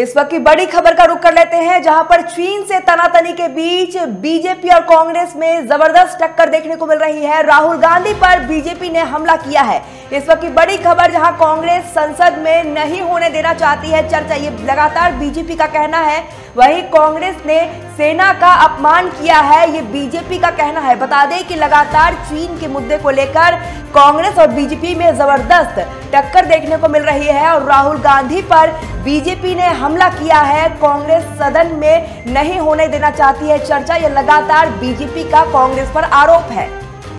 इस वक्त की बड़ी खबर का रुख कर लेते हैं, जहाँ पर चीन से तनातनी के बीच बीजेपी और कांग्रेस में ज़बरदस्त टक्कर देखने को मिल रही है। राहुल गांधी पर बीजेपी ने हमला किया है। इस वक्त की बड़ी खबर, जहाँ कांग्रेस संसद में नहीं होने देना चाहती है, चर्चा ये लगातार बीजेपी का कहना है। वहीं कांग्रेस ने सेना का अपमान किया है, ये बीजेपी का कहना है। बता दें कि लगातार चीन के मुद्दे को लेकर कांग्रेस और बीजेपी में ज़बरदस्त टक्कर देखने को मिल रही है और राहुल गांधी पर बीजेपी ने हमला किया है। कांग्रेस सदन में नहीं होने देना चाहती है चर्चा, ये लगातार बीजेपी का कांग्रेस पर आरोप है।